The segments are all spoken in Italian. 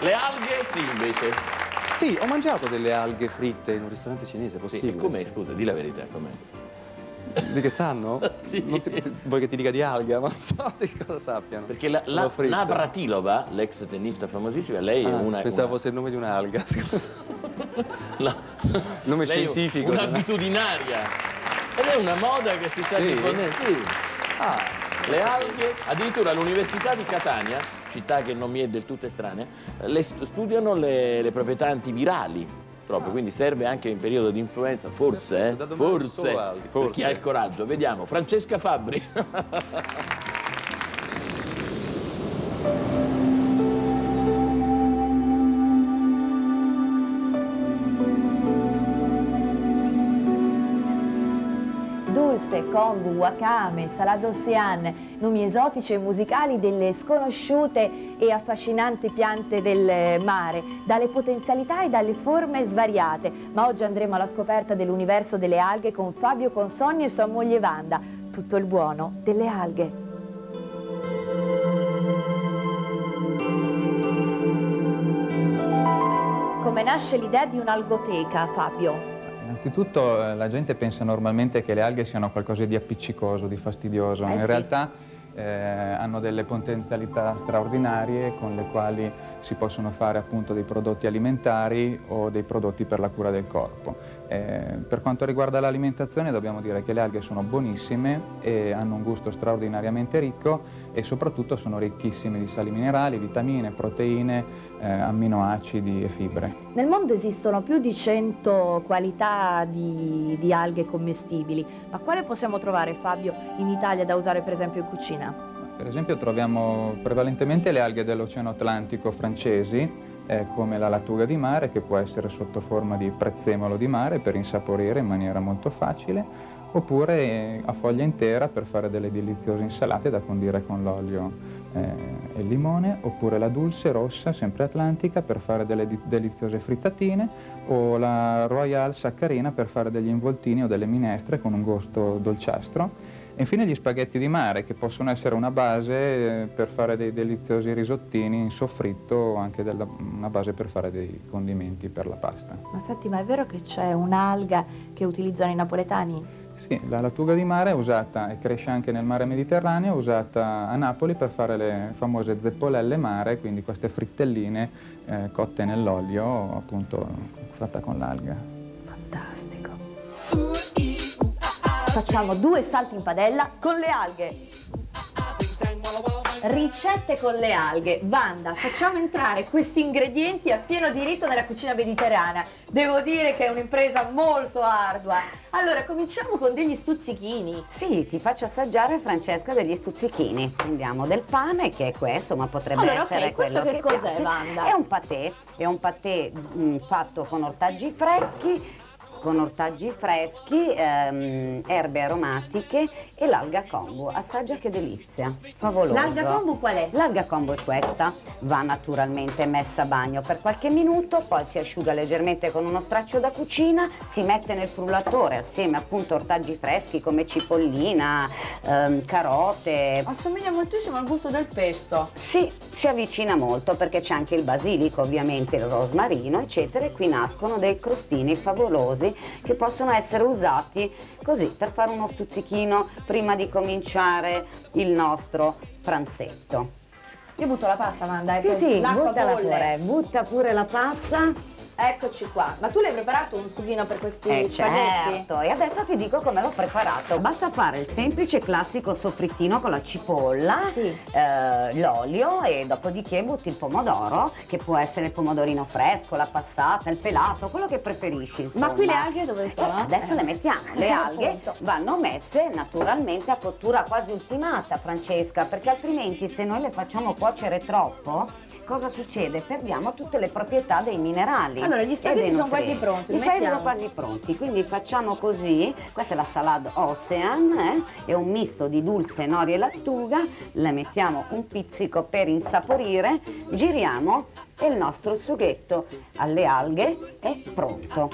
Le alghe sì, invece. Sì, ho mangiato delle alghe fritte in un ristorante cinese, è Sì, possibile? e com'è, sì. scusa, di la verità, com'è? Di che sanno? Sì. Ti- ti- vuoi che ti dica di alga? Ma non so di cosa sappiano. Perché la, la. Navratilova, l'ex tennista famosissima, lei è Ah, una... pensavo una- fosse il nome di un'alga, scusa. la- Nome lei è scientifico. Un'abitudinaria. Ed è una moda che si sta Sì? diffondendo. Sì. Ah, Le alghe, addirittura all'Università di Catania, città che non mi è del tutto estranea, le stu- studiano le, le proprietà antivirali. Proprio, quindi serve anche in periodo di influenza, forse, eh? Forse, alghe, per forse. chi ha il coraggio. Vediamo, Francesca Fabbri. Dulce, kombu, wakame, salad ocean, nomi esotici e musicali delle sconosciute e affascinanti piante del mare, dalle potenzialità e dalle forme svariate. Ma oggi andremo alla scoperta dell'universo delle alghe con Fabio Consonni e sua moglie Wanda. Tutto il buono delle alghe. Come nasce l'idea di un'algoteca, Fabio? Innanzitutto eh, la gente pensa normalmente che le alghe siano qualcosa di appiccicoso, di fastidioso. Eh In sì. realtà eh, hanno delle potenzialità straordinarie con le quali si possono fare appunto dei prodotti alimentari o dei prodotti per la cura del corpo. Eh, per quanto riguarda l'alimentazione dobbiamo dire che le alghe sono buonissime e hanno un gusto straordinariamente ricco e soprattutto sono ricchissime di sali minerali, vitamine, proteine, eh, amminoacidi e fibre. Nel mondo esistono più di 100 qualità di, di alghe commestibili, ma quale possiamo trovare, Fabio, in Italia da usare per esempio in cucina? Per esempio troviamo prevalentemente le alghe dell'Oceano Atlantico francesi, eh, come la lattuga di mare, che può essere sotto forma di prezzemolo di mare per insaporire in maniera molto facile, oppure eh, a foglia intera per fare delle deliziose insalate da condire con l'olio eh, e limone, oppure la dulce rossa, sempre atlantica, per fare delle deliziose frittatine, o la royal saccarina per fare degli involtini o delle minestre con un gusto dolciastro. E infine gli spaghetti di mare, che possono essere una base eh, per fare dei deliziosi risottini in soffritto o anche della- una base per fare dei condimenti per la pasta. Ma senti, ma è vero che c'è un'alga che utilizzano i napoletani? Sì, la lattuga di mare è usata e cresce anche nel mare Mediterraneo, è usata a Napoli per fare le famose zeppolelle mare, quindi queste frittelline eh, cotte nell'olio, appunto fatta con l'alga. Fantastico. Facciamo due salti in padella con le alghe. Ricette con le alghe. Wanda, facciamo entrare questi ingredienti a pieno diritto nella cucina mediterranea. Devo dire che è un'impresa molto ardua. Allora, cominciamo con degli stuzzichini. Sì, ti faccio assaggiare Francesca degli stuzzichini. Prendiamo del pane che è questo, ma potrebbe Allora, essere questo quello che che cos'è. Wanda? È un patè, è un patè mm, fatto con ortaggi freschi, con ortaggi freschi, ehm, erbe aromatiche e l'alga combo. Assaggia che delizia, favoloso. L'alga combo qual è? L'alga combo è questa, va naturalmente messa a bagno per qualche minuto, poi si asciuga leggermente con uno straccio da cucina, si mette nel frullatore assieme appunto ortaggi freschi come cipollina, ehm, carote. Assomiglia moltissimo al gusto del pesto. Sì, si avvicina molto perché c'è anche il basilico, ovviamente il rosmarino, eccetera, e qui nascono dei crostini favolosi che possono essere usati così per fare uno stuzzichino prima di cominciare il nostro pranzetto. Io butto la pasta, Wanda, eh, Sì, così sì, l'acqua buttala bolle. pure, butta pure la pasta. Eccoci qua. Ma tu l'hai preparato un sughino per questi Eh spaghetti? certo, e adesso ti dico come l'ho preparato. Basta fare il semplice classico soffrittino con la cipolla, Sì. eh, l'olio e dopodiché butti il pomodoro, che può essere il pomodorino fresco, la passata, il pelato, quello che preferisci. insomma. Ma qui le alghe dove sono? Eh, adesso Eh. le mettiamo. Le Eh, alghe vanno messe naturalmente a cottura quasi ultimata, Francesca, perché altrimenti se noi le facciamo cuocere troppo, cosa succede? Perdiamo tutte le proprietà dei minerali. Allora, gli spaghetti sono quasi pronti, Gli li spaghetti sono quasi pronti, quindi facciamo così. Questa è la salad ocean, eh? è un misto di dulce, nori e lattuga. Le mettiamo un pizzico per insaporire, giriamo e il nostro sughetto alle alghe è pronto.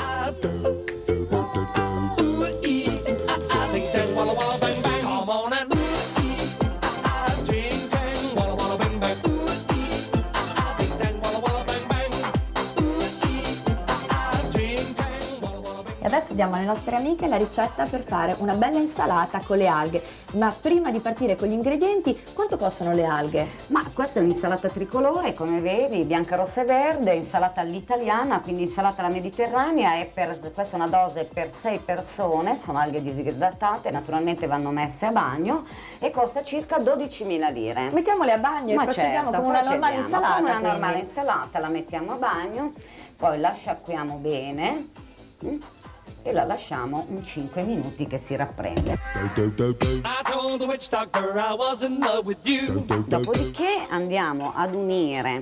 Adesso diamo alle nostre amiche la ricetta per fare una bella insalata con le alghe. Ma prima di partire con gli ingredienti, quanto costano le alghe? Ma questa è un'insalata tricolore, come vedi, bianca, rossa e verde, insalata all'italiana, quindi insalata alla mediterranea e per, questa è una dose per 6 persone, sono alghe disidratate, naturalmente vanno messe a bagno e costa circa 12.000 lire. Mettiamole a bagno e Ma procediamo certo, come una normale insalata. Come una quindi. normale insalata la mettiamo a bagno, poi la sciacquiamo bene mm, e la lasciamo un 5 minuti che si rapprende. Dopodiché andiamo ad unire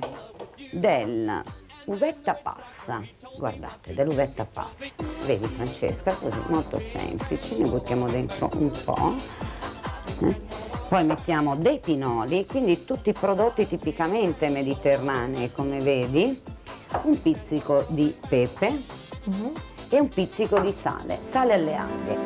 del uvetta passa, guardate, dell'uvetta passa. Vedi Francesca, così molto semplice, ne buttiamo dentro un po'. eh. Poi mettiamo dei pinoli, quindi tutti i prodotti tipicamente mediterranei, come vedi, un pizzico di pepe Mhm. E un pizzico di sale, sale alle alghe.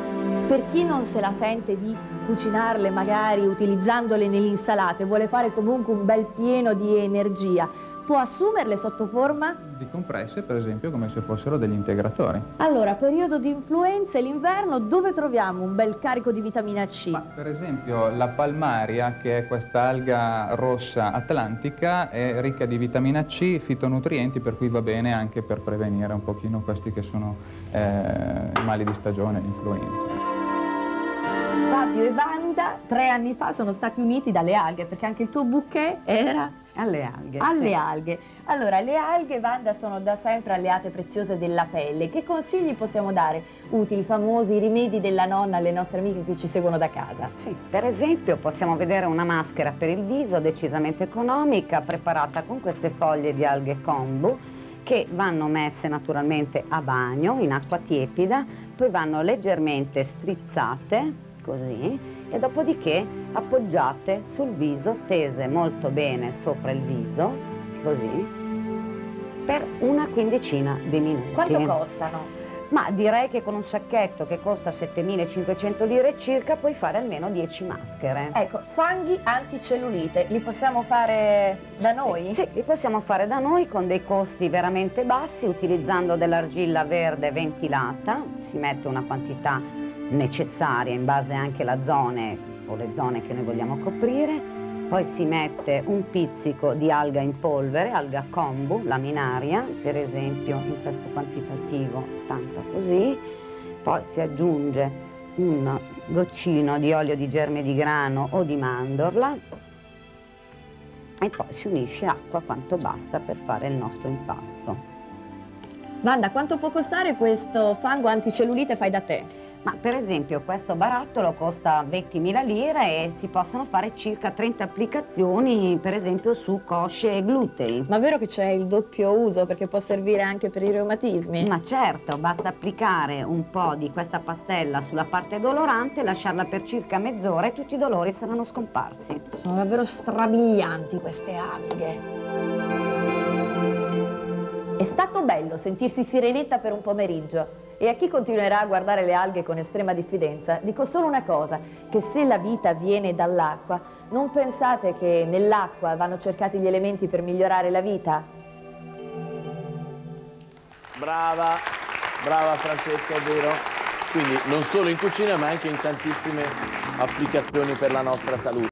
Per chi non se la sente di cucinarle magari utilizzandole nelle insalate, vuole fare comunque un bel pieno di energia, può assumerle sotto forma? Di compresse, per esempio, come se fossero degli integratori. Allora, periodo di influenze, l'inverno, dove troviamo un bel carico di vitamina C? Ma per esempio la palmaria, che è questa alga rossa atlantica, è ricca di vitamina C, fitonutrienti, per cui va bene anche per prevenire un pochino questi che sono eh, i mali di stagione, l'influenza. Fabio e Wanda tre anni fa sono stati uniti dalle alghe, perché anche il tuo bouquet era Alle alghe. alle sì. alghe. Allora, le alghe, Wanda, sono da sempre alleate preziose della pelle. Che consigli possiamo dare? Utili, famosi, rimedi della nonna alle nostre amiche che ci seguono da casa? Sì, per esempio possiamo vedere una maschera per il viso decisamente economica preparata con queste foglie di alghe kombu che vanno messe naturalmente a bagno in acqua tiepida, poi vanno leggermente strizzate così e dopodiché appoggiate sul viso, stese molto bene sopra il viso, così, per una quindicina di minuti. Quanto costano? Ma direi che con un sacchetto che costa 7.500 lire circa puoi fare almeno 10 maschere. Ecco, fanghi anticellulite, li possiamo fare da noi? Sì, li possiamo fare da noi con dei costi veramente bassi utilizzando dell'argilla verde ventilata, si mette una quantità necessaria in base anche alla zone o le zone che noi vogliamo coprire, poi si mette un pizzico di alga in polvere, alga kombu, laminaria, per esempio in questo quantitativo, tanta così, poi si aggiunge un goccino di olio di germe di grano o di mandorla e poi si unisce acqua quanto basta per fare il nostro impasto. Wanda, quanto può costare questo fango anticellulite fai da te? Ma per esempio questo barattolo costa 20.000 lire e si possono fare circa 30 applicazioni per esempio su cosce e glutei. Ma è vero che c'è il doppio uso perché può servire anche per i reumatismi? Ma certo, basta applicare un po' di questa pastella sulla parte dolorante, lasciarla per circa mezz'ora e tutti i dolori saranno scomparsi. Sono davvero strabilianti queste alghe. È stato bello sentirsi sirenetta per un pomeriggio e a chi continuerà a guardare le alghe con estrema diffidenza dico solo una cosa, che se la vita viene dall'acqua, non pensate che nell'acqua vanno cercati gli elementi per migliorare la vita? Brava, brava Francesca, è vero. Quindi non solo in cucina ma anche in tantissime applicazioni per la nostra salute.